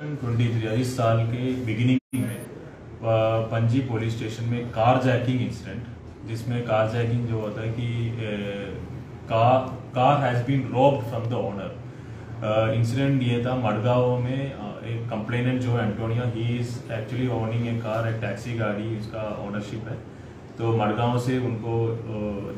23 इस साल के बिगिनिंग में पंजी पुलिस स्टेशन में कार जैकिंग इंसिडेंट जिसमें कार जैकिंग जो होता है कि car car has been robbed from the owner incident ये था मडगांव में एक कंप्लेनेंट जो है Antonia he is actually owning a car एक टैक्सी गाड़ी इसका ओनरशिप है। तो मडगांव से उनको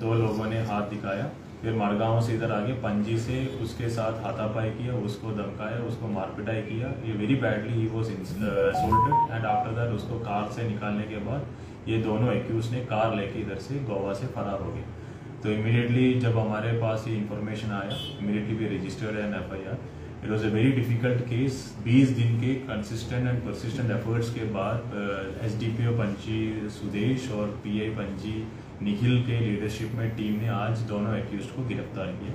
दो लोगों ने हाथ दिखाया। फिर मडगांव से इधर आगे पंजी से उसके साथ हाथापाई किया, उसको धमकाया, उसको मारपिटाई किया। ये very badly he was assaulted and after that उसको कार से निकालने के बाद ये दोनों एक्यूज ने कार लेके इधर से गोवा से फरार हो गए। तो इमीडिएटली जब हमारे पास ये इन्फॉर्मेशन आया immediately we registered an F I R it was a very difficult case 20 दिन के कंसिस्टेंट एंड परसिस्टेंट एफर्ट्स के बाद एस डी पी ओ पंची सुदेश और पी आई पंची निखिल के लीडरशिप में टीम ने आज दोनों एक्यूज को गिरफ़्तार किया।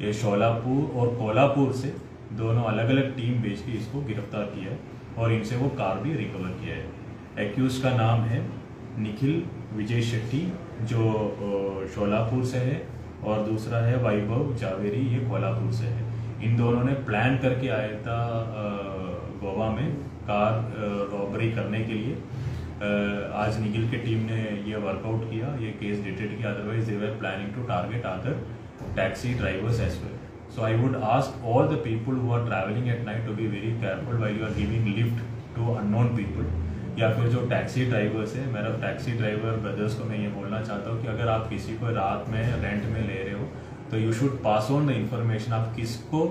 ये शोलापुर और कोल्हापुर से दोनों अलग अलग टीम भेज के इसको गिरफ़्तार किया है और इनसे वो कार भी रिकवर किया है। एक्यूज का नाम है निखिल विजय शेट्टी, जो शोलापुर से है और दूसरा है वैभव जावेरी, ये कोल्हापुर से है। इन दोनों ने प्लान करके आया था गोवा में कार रॉबरी करने के लिए। आज निखिल की टीम ने ये वर्कआउट किया, ये केस डिटेक्ट किया otherwise they were planning to target other taxi drivers as well. So I would ask all the people who are traveling at night to be very careful while you are giving lift to unknown people. या फिर जो taxi drivers है मेरा taxi driver brothers को मैं ये बोलना चाहता हूँ कि अगर आप किसी को रात में रेंट में ले रहे हो तो you should pass on the information आप किसको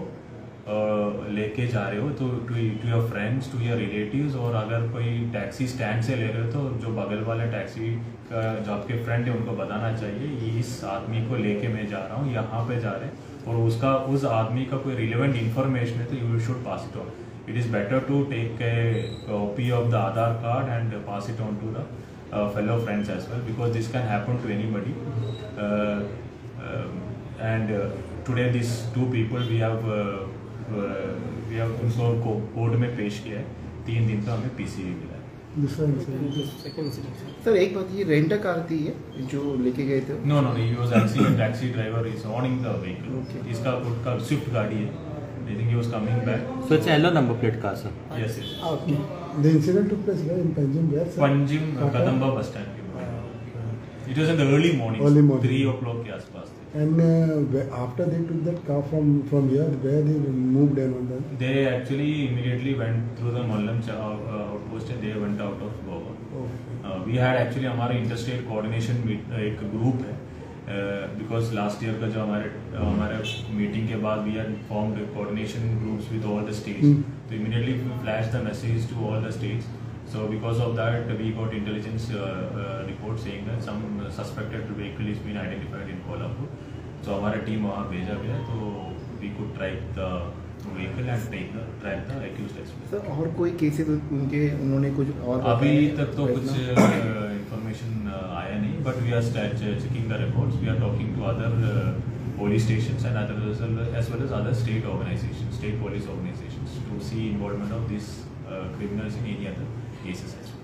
लेके जा रहे हो तो to to your friends to your relatives और अगर कोई टैक्सी स्टैंड से ले रहे हो तो जो बगल वाले टैक्सी का जो आपके फ्रेंड है उनको बताना चाहिए इस आदमी को लेके मैं जा रहा हूँ यहाँ पे जा रहे हैं। और उसका उस आदमी का कोई रिलेवेंट इन्फॉर्मेशन है तो you should pass it on it is better to take a copy of the Aadhaar card and pass it on to the well because this can happen to anybody. Uh, um, and uh, today these two people we have uh, को- court में पेश किया है। तीन दिन का हमें PCB मिला है। इंसिडेंट सेकंड इंसिडेंट सर एक बात ये रेंटर कार थी ये जो लेके गए थे? No no he was actually a taxi driver is owning the vehicle. इसका खुद का स्विफ्ट गाड़ी है। I think he was coming back So it's a yellow number plate car, sir. Yes yes okay The incident took place where? In Panjim where sir? Panjim? Kadamba bus stand के बाहर it was in the early morning Early morning. 3 o'clock के आसपास. थे And uh, after they took that car from from here, where they moved in on that? they actually immediately went through the Mallam uh, outpost and they went out of Goa Okay. Oh, we had actually हमारा interstate coordination एक group है because last year का जो हमारे हमारे meeting के बाद we had formed coordination groups with all the states Hmm. तो immediately flash the message to all the states so because of that we got intelligence uh, uh, report saying that some suspected vehicle is been identified in Kolhapur so हमारा team वहाँ भेजा गया तो we could track the vehicle and take the track the accused as well sir और कोई cases उनके उन्होंने कुछ और अभी तक तो कुछ? इंफॉर्मेशन आया नहीं but we are checking the reports we are talking to other police stations and other as well as, well as other state organizations, state police organizations to see involvement of these uh, criminals in any other cases as well.